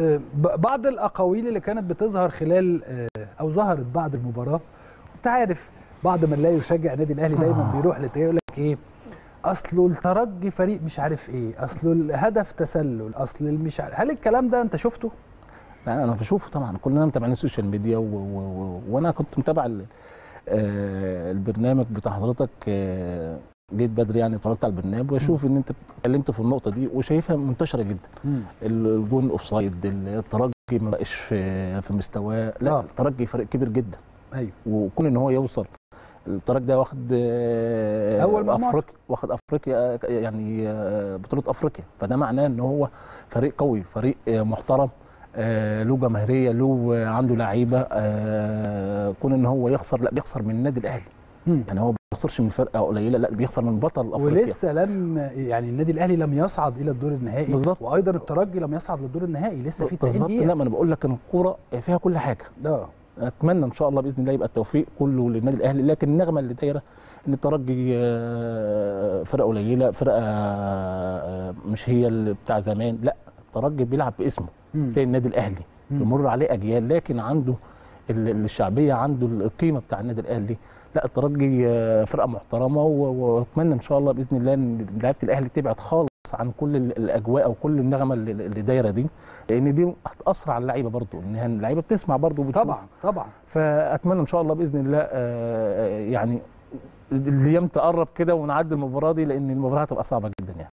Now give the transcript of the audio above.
آه، بعض الأقاويل اللي كانت بتظهر خلال آه، أو ظهرت بعد المباراة أنت عارف بعض من لا يشجع النادي الأهلي دايما آه. بيروح للتاني يقول لك إيه اصله الترجي فريق مش عارف إيه اصله الهدف تسلل أصل مش عارف هل الكلام ده أنت شفته لا أنا بشوفه طبعا كلنا متابعين ال social media و... و... و... وأنا كنت متابع ال... آه البرنامج بتاع حضرتك آه جيت بدري يعني اتفرجت على البرنامج واشوف ان انت اتكلمت في النقطة دي وشايفها منتشرة جدا. الجون offside الترجي ما بقاش في مستواه. لا آه. الترجي فريق كبير جدا. أيوه. وكون ان هو يوصل الترجي ده واخد آه، مجموعة. أفريقيا واخد أفريقيا آه، يعني آه، بطولة أفريقيا. فده معناه إن هو فريق قوي فريق محترم آه، له جماهيرية له عنده لعيبة آه، كون إن هو يخسر لا بيخسر من النادي الأهلي. يعني هو بيخسرش من فرقة قليلة لا بيخسر من بطل أفريقيا ولسه لم يعني النادي الأهلي لم يصعد إلى الدور النهائي بالظبط. وأيضا الترجي لم يصعد للدور النهائي لسه في 90 بالظبط لا ما أنا بقول لك إن الكورة فيها كل حاجة آه أتمنى إن شاء الله بإذن الله يبقى التوفيق كله للنادي الأهلي لكن النغمة اللي دايرة إن الترجي آه، فرقة قليلة فرقة آه، مش هي اللي بتاع زمان لا الترجي بيلعب باسمه. زي النادي الأهلي. بيمر عليه أجيال لكن عنده الشعبية عنده القيمة بتاع النادي الأهلي. لا الترجي آه، فرقة محترمة وأتمنى إن شاء الله بإذن الله إن لعيبة الأهلي تبعد خالص عن كل ال- الأجواء أو كل النغمة اللي دايرة دي لأن دي هتأثر على اللعيبة برضو. إن اللعيبة بتسمع برضو وبتشوف. طبعا طبعا. فأتمنى إن شاء الله بإذن الله آه، يعني الأيام تقرب كده ونعدي المباراة دي لأن المباراة هتبقى صعبة جدا يعني.